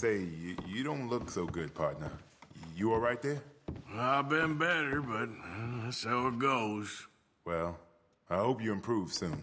say, you, you don't look so good, partner. You all right there? I've been better, but that's how it goes. Well, I hope you improve soon.